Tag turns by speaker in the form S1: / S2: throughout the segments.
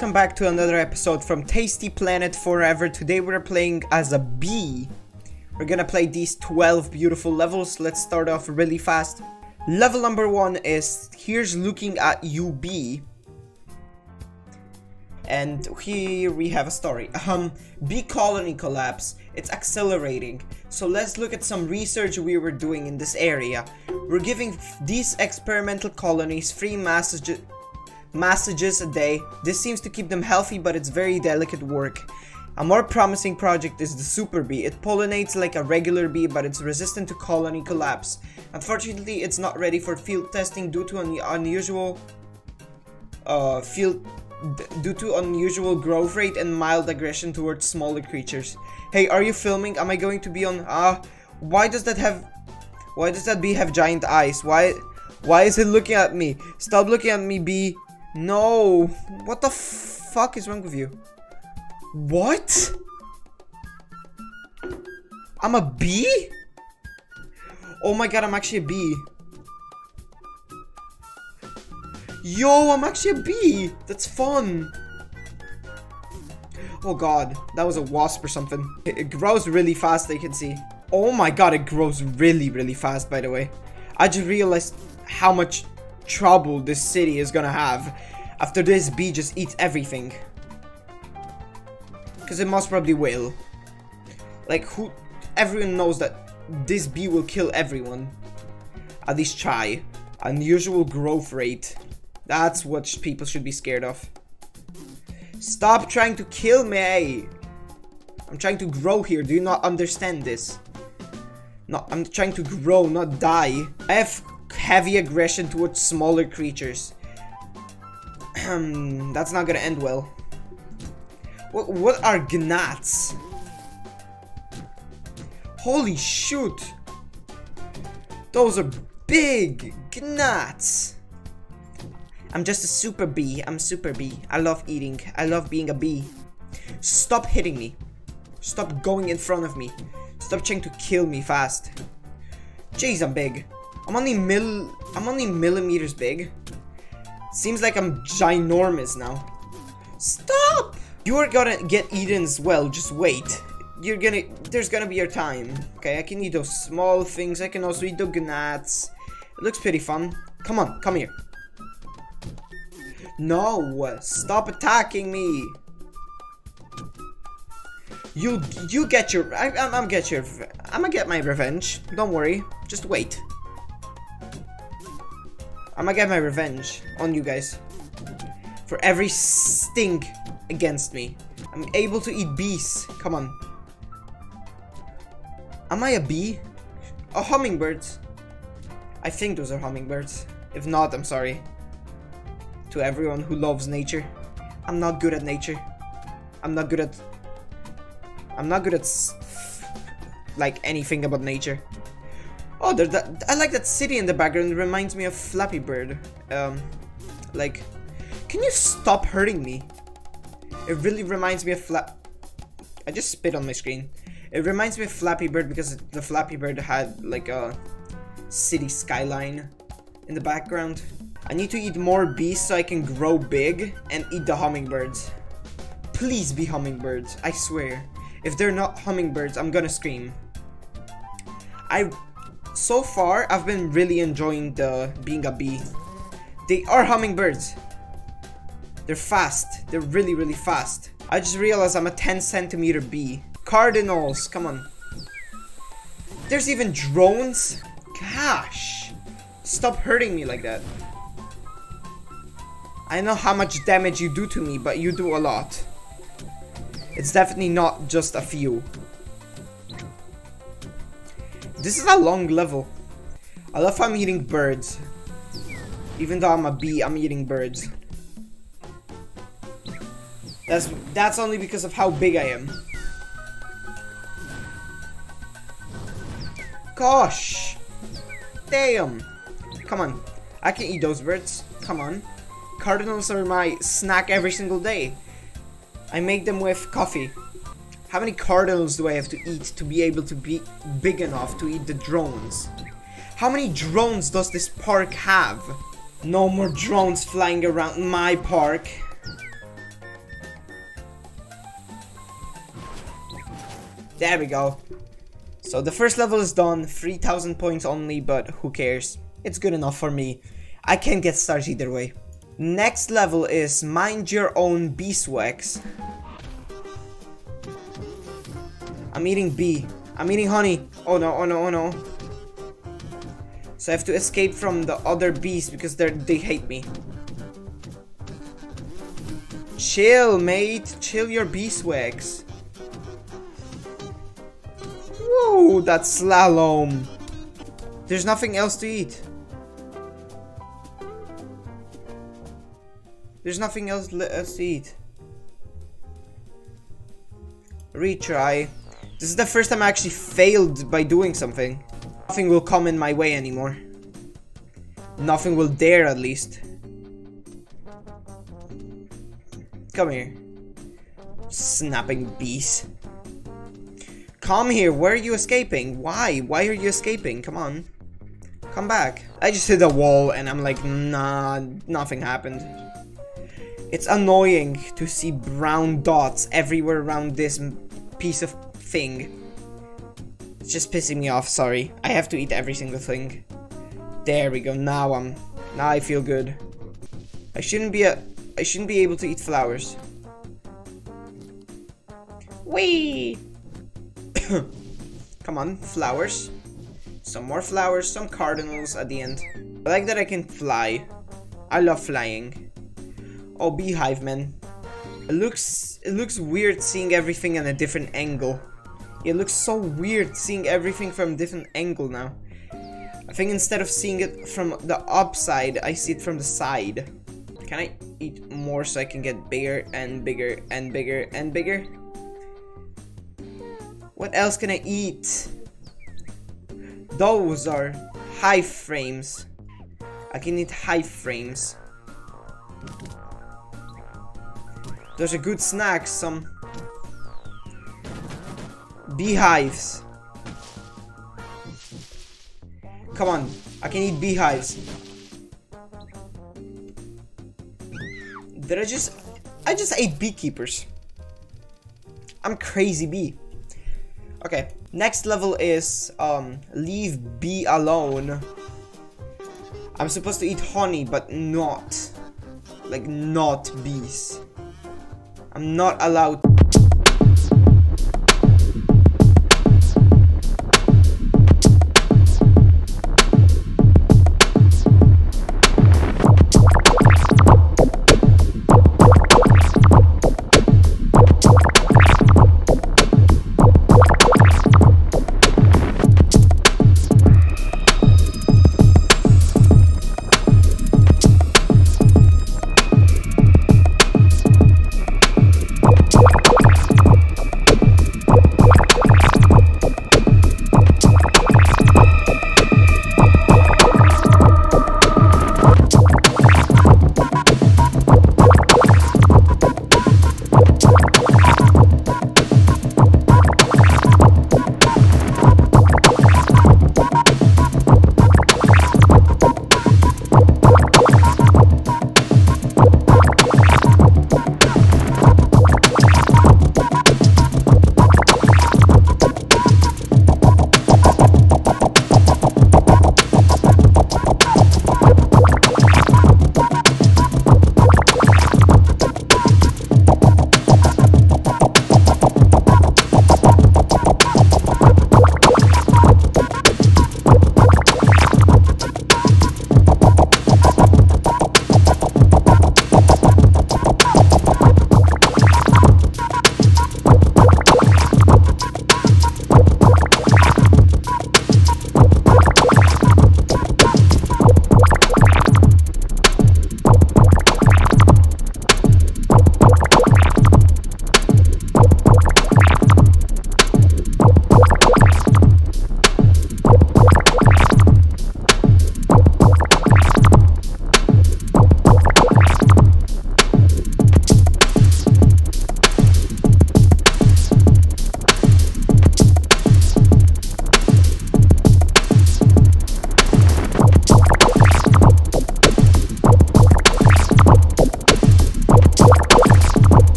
S1: Welcome back to another episode from Tasty Planet Forever. Today we're playing as a bee. We're gonna play these 12 beautiful levels. Let's start off really fast. Level number one is here's looking at you bee. And here we have a story. Um, bee colony collapse. It's accelerating. So let's look at some research we were doing in this area. We're giving these experimental colonies free messages messages a day. This seems to keep them healthy, but it's very delicate work. A more promising project is the super bee. It pollinates like a regular bee, but it's resistant to colony collapse. Unfortunately, it's not ready for field testing due to an unusual uh, field due to unusual growth rate and mild aggression towards smaller creatures. Hey, are you filming? Am I going to be on? Ah, uh, why does that have? Why does that bee have giant eyes? Why? Why is it looking at me? Stop looking at me, bee. No! What the fuck is wrong with you? What? I'm a bee? Oh my god, I'm actually a bee. Yo, I'm actually a bee! That's fun! Oh god, that was a wasp or something. It, grows really fast, you can see. Oh my god, it grows really, really fast, by the way. I just realized how much trouble this city is gonna have after this bee just eats everything. Because it most probably will. Like, who... Everyone knows that this bee will kill everyone. At least try. Unusual growth rate. That's what people should be scared of. Stop trying to kill me! Eh? I'm trying to grow here. Do you not understand this? No, I'm trying to grow, not die. Have heavy aggression towards smaller creatures. That's not gonna end well. What, what are gnats? Holy shoot! Those are big gnats! I'm just a super bee. I'm super bee. I love eating. I love being a bee. Stop hitting me. Stop going in front of me. Stop trying to kill me fast. Jeez, I'm big. I'm only mil- I'm only millimeters big. Seems like I'm ginormous now. Stop! You are gonna get eaten as well, just wait. You're gonna- there's gonna be your time. Okay, I can eat those small things, I can also eat the gnats. It looks pretty fun. Come on, come here. No! Stop attacking me! You you get your I, I'm, I'm get your I'm gonna get my revenge. Don't worry. Just wait. I'm gonna get my revenge on you guys. For every stink against me. I'm able to eat bees. Come on. Am I a bee? Oh, hummingbirds. I think those are hummingbirds. If not, I'm sorry. To everyone who loves nature. I'm not good at nature. I'm not good at... I'm not good at... Like, anything about nature. Oh, there's that. I like that city in the background. It reminds me of Flappy Bird. Um, like, can you stop hurting me? It really reminds me of Flap. I just spit on my screen. It reminds me of Flappy Bird because the Flappy Bird had like a city skyline in the background. I need to eat more bees so I can grow big and eat the hummingbirds. Please be hummingbirds, I swear. If they're not hummingbirds, I'm gonna scream. I so far, I've been really enjoying the being a bee. They are hummingbirds. They're fast. They're really, really fast. I just realized I'm a 10 centimeter bee. Cardinals, come on. There's even drones? Gosh. Stop hurting me like that. I know how much damage you do to me, but you do a lot. It's definitely not just a few. This is a long level. I love how I'm eating birds. Even though I'm a bee, I'm eating birds. That's that's only because of how big I am. Gosh! Damn! Come on. I can eat those birds. Come on. Cardinals are my snack every single day. I make them with coffee. How many cardinals do I have to eat to be able to be big enough to eat the drones? How many drones does this park have? No more drones flying around my park. There we go. So the first level is done, 3000 points only, but who cares? It's good enough for me. I can get stars either way. Next level is Mind Your Own Beeswax. I'm eating bee. I'm eating honey. Oh no, oh no, oh no. So I have to escape from the other bees because they they hate me. Chill, mate. Chill your beeswax. Whoa, that slalom. There's nothing else to eat. There's nothing else to eat. Retry. This is the first time I actually failed by doing something. Nothing will come in my way anymore. Nothing will dare at least. Come here. Snapping beast. Come here, where are you escaping? Why? Why are you escaping? Come on. Come back. I just hit a wall and I'm like, nah, nothing happened. It's annoying to see brown dots everywhere around this piece of thing. It's just pissing me off, sorry. I have to eat every single thing. There we go, now I'm... Now I feel good. I shouldn't be a... I shouldn't be able to eat flowers. Whee! Come on, flowers. Some more flowers, some cardinals at the end. I like that I can fly. I love flying. Oh, beehive man. It looks it looks weird seeing everything in a different angle. It looks so weird seeing everything from a different angle now. I think instead of seeing it from the upside, I see it from the side. Can I eat more so I can get bigger and bigger and bigger and bigger? What else can I eat? Those are high frames. I can eat high frames. Those are good snacks, some beehives. Come on, I can eat beehives. Did I just... I just ate beekeepers. I'm crazy bee. Okay, next level is um, leave bee alone. I'm supposed to eat honey, but not. Like, not bees. I'm not allowed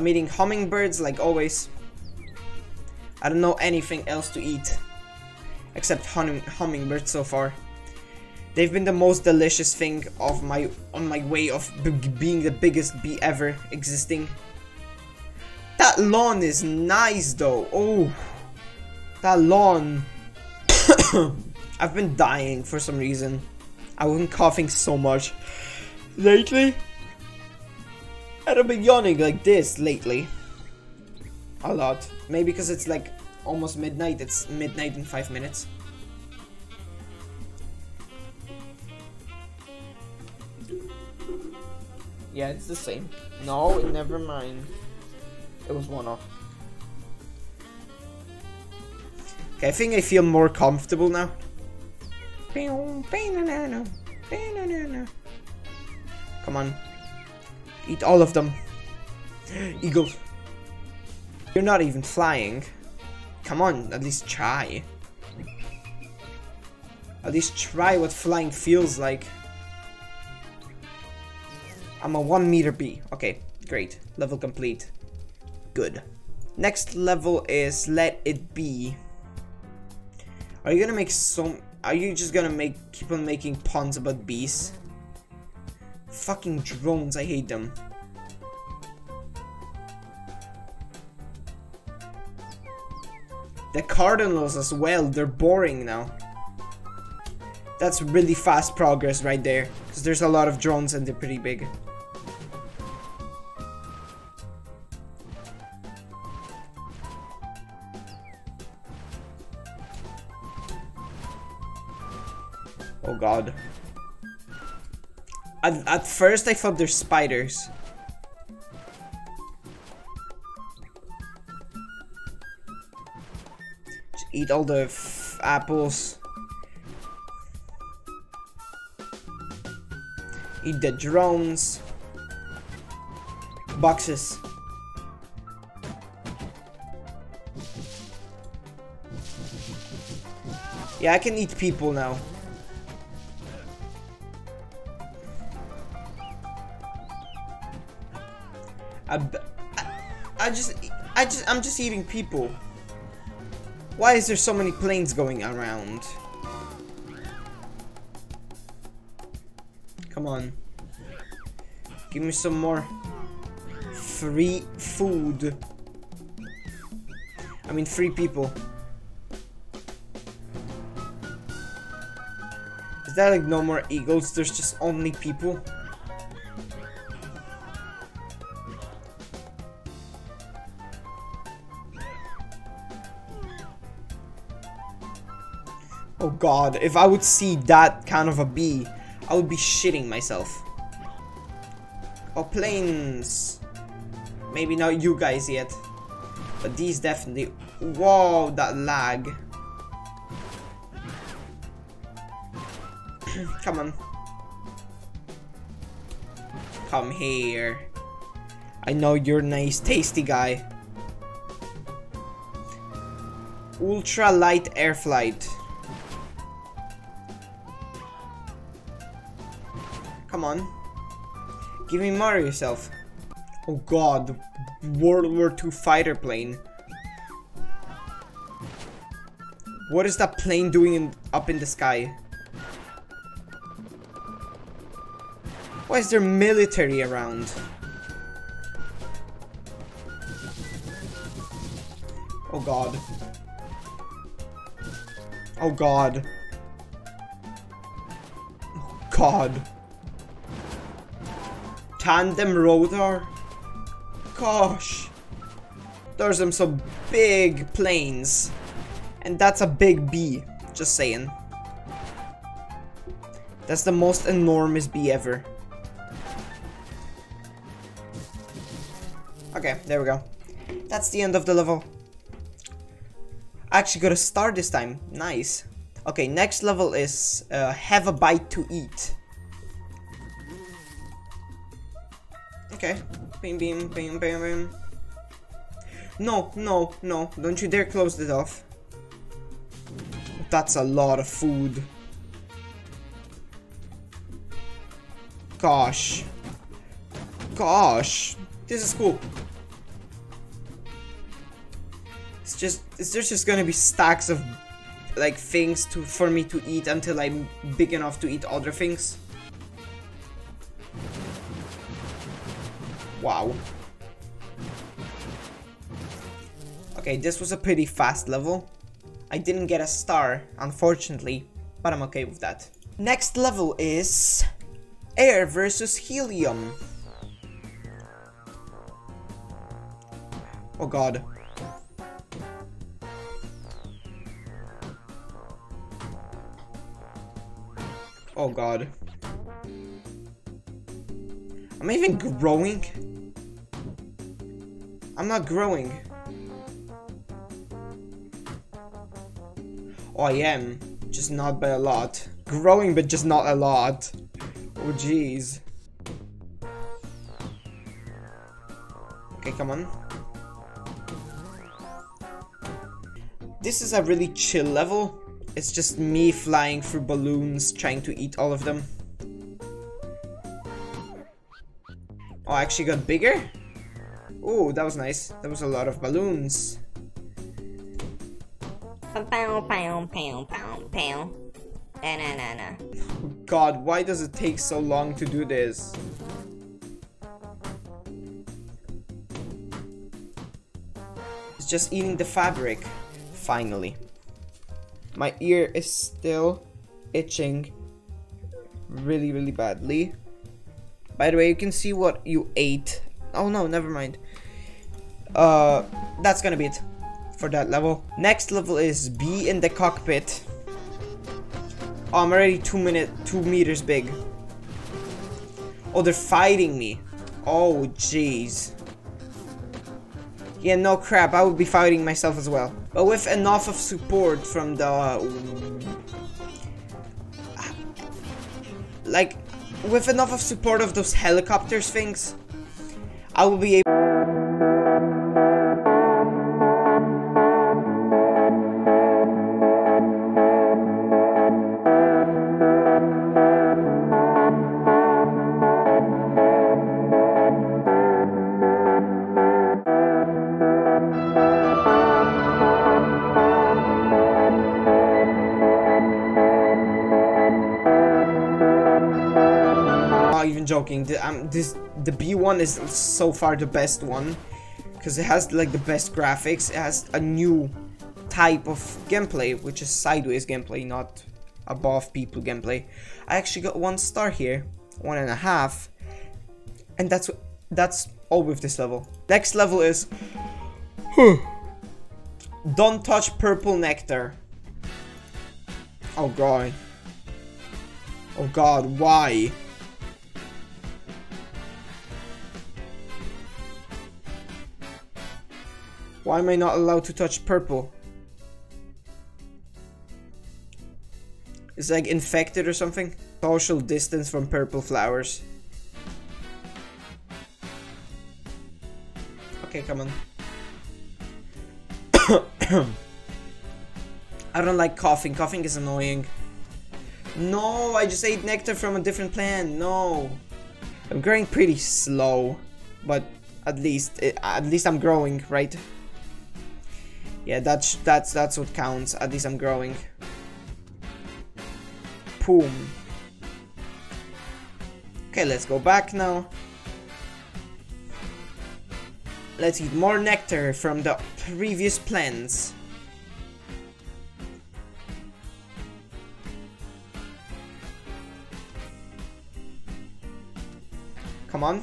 S1: I'm eating hummingbirds like always. I don't know anything else to eat except hum hummingbirds so far. They've been the most delicious thing of my on my way of being the biggest bee ever existing. That lawn is nice though. Oh, that lawn. I've been dying for some reason. I've been coughing so much lately. And I've been yawning like this lately. A lot. Maybe because it's like almost midnight. It's midnight in five minutes. Yeah, it's the same. No, never mind. It was one off. Okay, I think I feel more comfortable now. Come on. Eat all of them. Eagles. You're not even flying. Come on, at least try. At least try what flying feels like. I'm a one meter bee. Okay, great. Level complete. Good. Next level is let it be. Are you gonna make some are you just gonna make keep on making puns about bees? Fucking drones, I hate them. The cardinals as well, they're boring now. That's really fast progress right there. Because there's a lot of drones and they're pretty big. Oh god. At, at first I thought they're spiders. Just eat all the apples. Eat the drones. Boxes. Yeah, I can eat people now. I, I just, I just, I'm just eating people. Why is there so many planes going around? Come on. Give me some more free food. I mean, free people. Is that like no more eagles? There's just only people? Oh god, if I would see that kind of a bee, I would be shitting myself. Oh, planes. Maybe not you guys yet. But these definitely... Whoa, that lag. Come on. Come here. I know you're nice, tasty guy. Ultra light air flight. Come on. Give me more of yourself. Oh god, World War II fighter plane. What is that plane doing in, up in the sky? Why is there military around? Oh god. Oh god. Oh god. Tandem rotor? Gosh. Those are some big planes. And that's a big bee. Just saying. That's the most enormous bee ever. Okay, there we go. That's the end of the level. I actually got a star this time. Nice. Okay, next level is uh, have a bite to eat. Okay. Beam, beam, beam, beam, beam. No, no, no. Don't you dare close it off. That's a lot of food. Gosh. Gosh. This is cool. It's just, it's, just gonna be stacks of like things to for me to eat until I'm big enough to eat other things. Wow. Okay, this was a pretty fast level. I didn't get a star, unfortunately, but I'm okay with that. Next level is air versus helium. Oh god. Oh god. I'm I even growing? I'm not growing. Oh, I am. Just not by a lot. Growing, but just not a lot. Oh, jeez. Okay, come on. This is a really chill level. It's just me flying through balloons, trying to eat all of them. Oh, I actually got bigger? Oh, that was nice. That was a lot of balloons.
S2: Pow, pow, pow, pow, pow. Na, na, na, na.
S1: God, why does it take so long to do this? It's just eating the fabric. Finally. My ear is still itching really, really badly. By the way, you can see what you ate. Oh no, never mind. Uh, that's gonna be it for that level. Next level is be in the cockpit. Oh, I'm already two minute, two meters big. Oh, they're fighting me. Oh, jeez. Yeah, no crap, I would be fighting myself as well. But with enough of support from the... Like, with enough of support of those helicopters things, I will be able... joking. The, um, this the B one is so far the best one because it has like the best graphics. It has a new type of gameplay, which is sideways gameplay, not above people gameplay. I actually got one star here, one and a half, and that's that's all with this level. Next level is don't touch purple nectar. Oh god. Oh god, why? Why am I not allowed to touch purple? It's like infected or something? Social distance from purple flowers. Okay, come on. I don't like coughing. Coughing is annoying. No, I just ate nectar from a different plant. No. I'm growing pretty slow, but at least eh, at least I'm growing, right? Yeah, that's that's that's what counts. At least I'm growing. Boom. Okay, let's go back now. Let's eat more nectar from the previous plants. Come on.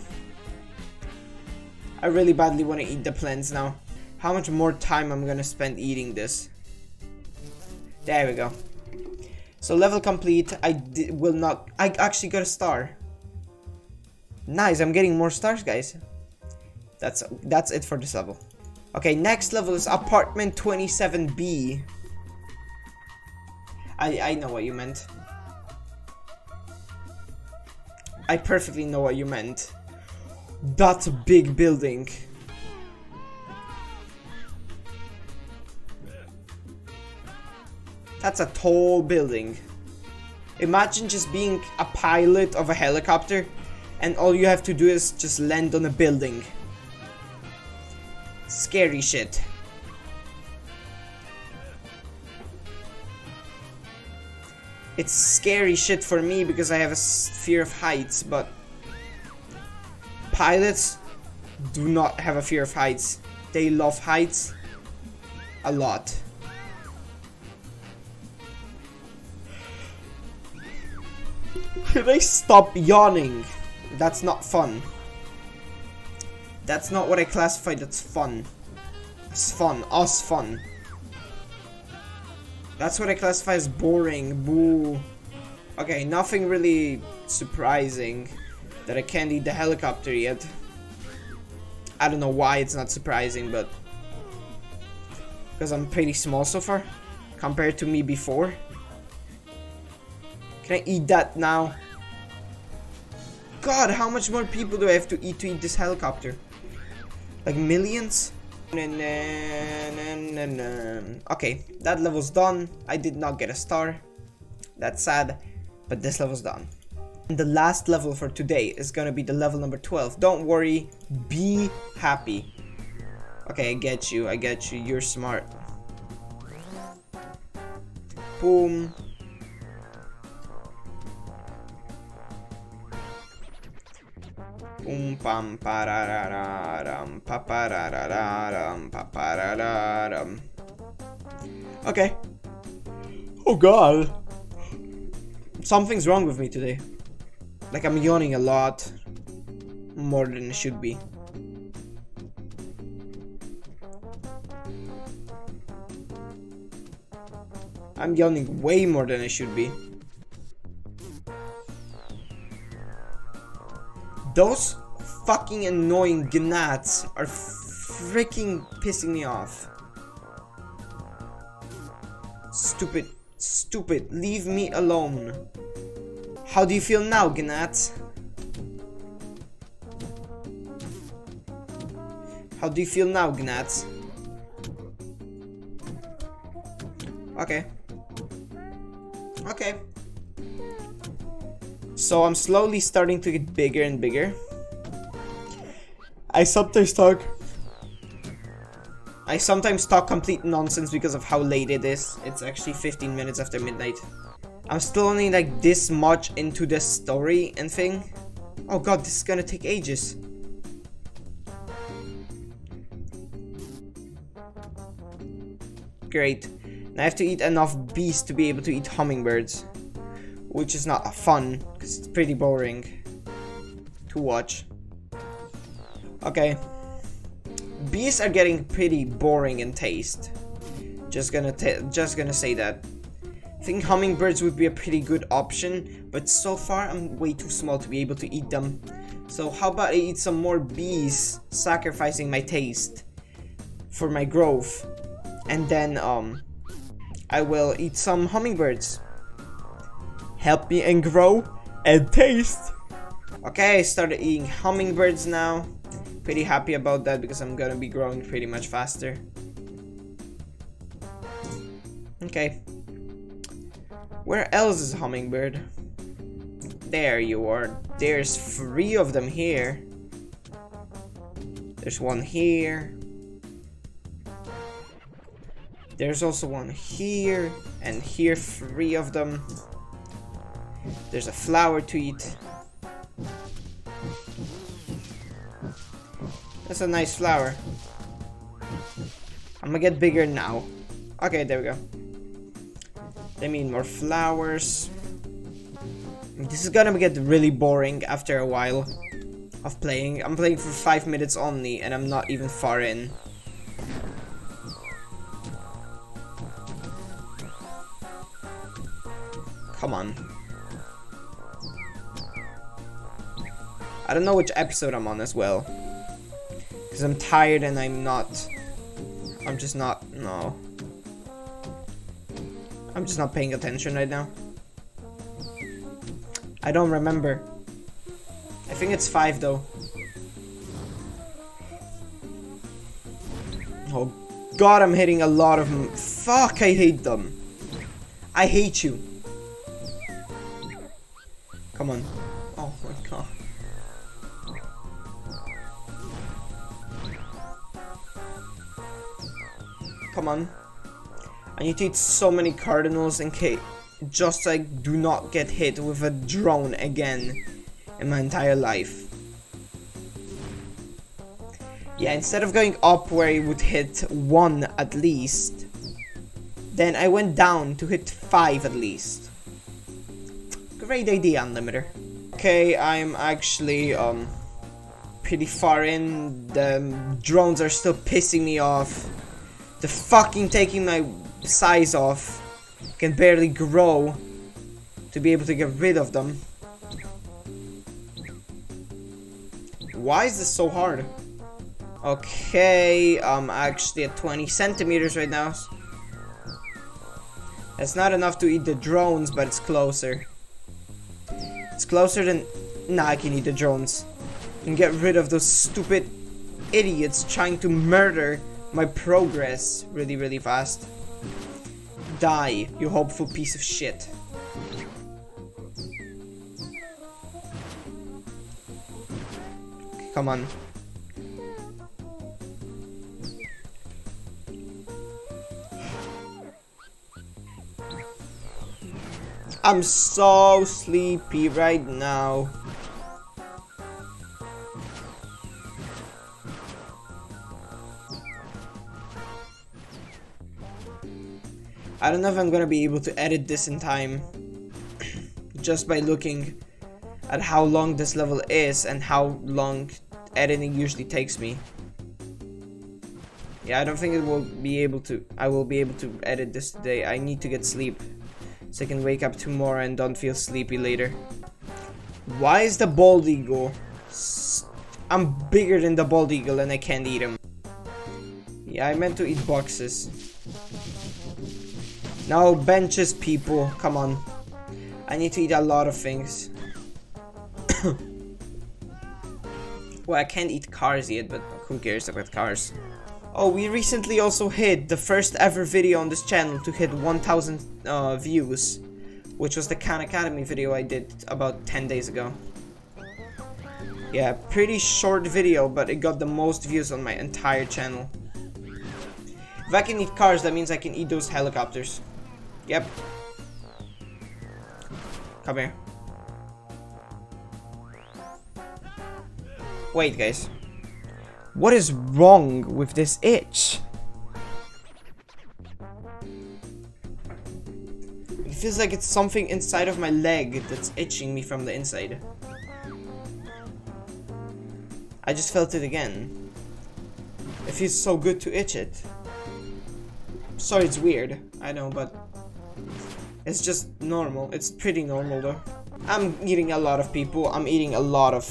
S1: I really badly want to eat the plants now. How much more time I'm gonna spend eating this? There we go. So level complete. I will not. I actually got a star. Nice. I'm getting more stars, guys. That's that's it for this level. Okay, next level is apartment 27B. I I know what you meant. I perfectly know what you meant. That's a big building. That's a tall building. Imagine just being a pilot of a helicopter and all you have to do is just land on a building. scary shit. It's scary shit for me because I have a fear of heights, but pilots do not have a fear of heights. They love heights a lot. I stop yawning? That's not fun. That's not what I classified as fun. It's fun. Us fun. That's what I classify as boring. Boo. Okay, nothing really surprising that I can't eat the helicopter yet. I don't know why it's not surprising, but because I'm pretty small so far compared to me before. Can I eat that now? God, how much more people do I have to eat to eat this helicopter? Like millions? Okay, that level's done. I did not get a star. That's sad, but this level's done. And the last level for today is gonna be the level number 12. Don't worry, be happy. Okay, I get you, I get you, you're smart. Boom. Um pam parararam paparararam paparararam. Okay. Oh god. Something's wrong with me today. Like I'm yawning a lot. More than it should be. I'm yawning way more than I should be. Those fucking annoying gnats are freaking pissing me off. Stupid, stupid, leave me alone. How do you feel now, gnats? How do you feel now, gnats? Okay. Okay. So I'm slowly starting to get bigger and bigger. I sometimes talk... I sometimes talk complete nonsense because of how late it is. It's actually 15 minutes after midnight. I'm still only like this much into the story and thing. Oh god, this is gonna take ages. Great. Now I have to eat enough bees to be able to eat hummingbirds which is not fun because it's pretty boring to watch. Okay. Bees are getting pretty boring in taste. Just gonna just gonna say that. I think hummingbirds would be a pretty good option, but so far I'm way too small to be able to eat them. So how about I eat some more bees, sacrificing my taste for my growth. And then um I will eat some hummingbirds help me and grow and taste. Okay, I started eating hummingbirds now. Pretty happy about that because I'm gonna be growing pretty much faster. Okay. Where else is hummingbird? There you are. There's three of them here. There's one here. There's also one here. And here, three of them. There's a flower to eat. That's a nice flower. I'm gonna get bigger now. Okay, there we go. They mean more flowers. This is gonna get really boring after a while of playing. I'm playing for 5 minutes only and I'm not even far in. Come on. I don't know which episode I'm on as well. Because I'm tired and I'm not... I'm just not... No. I'm just not paying attention right now. I don't remember. I think it's five though. Oh god, I'm hitting a lot of them. Fuck, I hate them. I hate you. Need to so many cardinals in case just so I do not get hit with a drone again in my entire life. Yeah, instead of going up where it would hit one at least, then I went down to hit five at least. Great idea, Unlimiter. Okay, I'm actually um pretty far in. The drones are still pissing me off. The fucking taking my size off. Can barely grow to be able to get rid of them. Why is this so hard? Okay, I'm actually at 20 centimeters right now. That's not enough to eat the drones, but it's closer. It's closer than... Nah, I can eat the drones. And get rid of those stupid idiots trying to murder my progress really, really fast. Die, you hopeful piece of shit. Come on. I'm so sleepy right now. I don't know if I'm gonna be able to edit this in time. Just by looking at how long this level is and how long editing usually takes me. Yeah, I don't think it will be able to. I will be able to edit this today. I need to get sleep so I can wake up tomorrow and don't feel sleepy later. Why is the bald eagle? I'm bigger than the bald eagle and I can't eat him. Yeah, I meant to eat boxes. No, benches, people. Come on. I need to eat a lot of things. well, I can't eat cars yet, but who cares about cars? Oh, we recently also hit the first ever video on this channel to hit 1000 uh, views, which was the Khan Academy video I did about 10 days ago. Yeah, pretty short video, but it got the most views on my entire channel. If I can eat cars, that means I can eat those helicopters. Yep. Come here. Wait, guys. What is wrong with this itch? It feels like it's something inside of my leg that's itching me from the inside. I just felt it again. It feels so good to itch it. Sorry, it's weird. I know, but it's just normal. It's pretty normal though. I'm eating a lot of people. I'm eating a lot of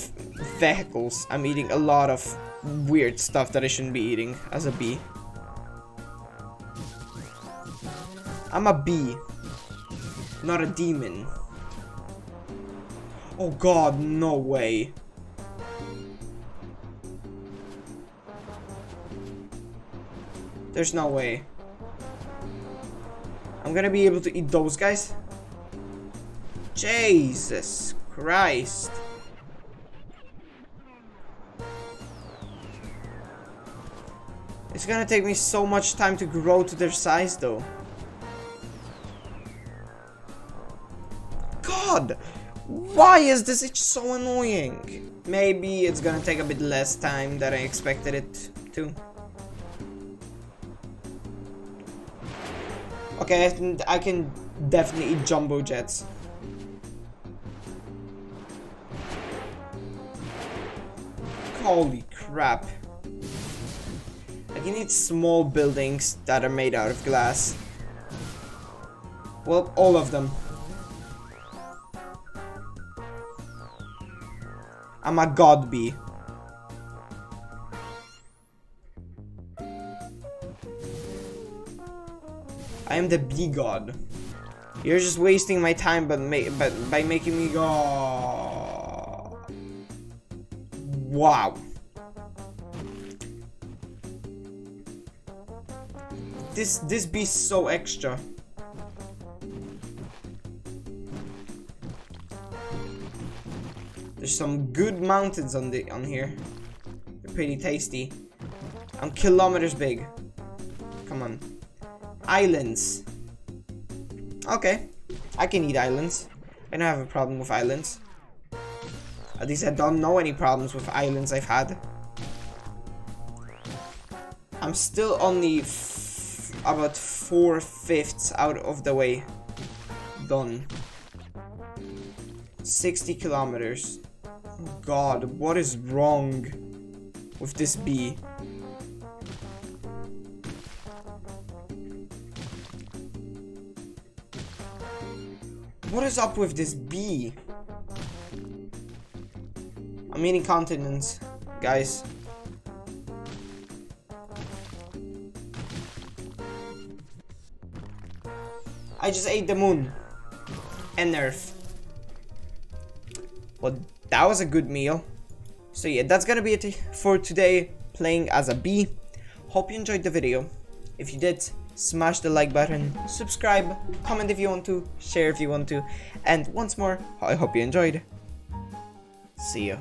S1: vehicles. I'm eating a lot of weird stuff that I shouldn't be eating as a bee. I'm a bee. Not a demon. Oh god, no way. There's no way. I'm gonna be able to eat those guys? Jesus Christ. It's gonna take me so much time to grow to their size though. God! Why is this itch so annoying? Maybe it's gonna take a bit less time than I expected it to. Okay, I can, I can definitely eat jumbo jets. Holy crap. I can eat small buildings that are made out of glass. Well, all of them. I'm a god bee. I am the bee god. You're just wasting my time but, ma but by making me go... Wow. This, this bee's so extra. There's some good mountains on the on here. They're pretty tasty. I'm kilometers big. Islands. Okay, I can eat islands. I don't have a problem with islands. At least I don't know any problems with islands I've had. I'm still only about four fifths out of the way done. 60 kilometers. God, what is wrong with this bee? What is up with this bee? I'm eating continents, guys. I just ate the moon. And Earth. Well, that was a good meal. So yeah, that's gonna be it for today, playing as a bee. Hope you enjoyed the video. If you did, smash the like button, subscribe, comment if you want to, share if you want to, and once more, I hope you enjoyed. See you.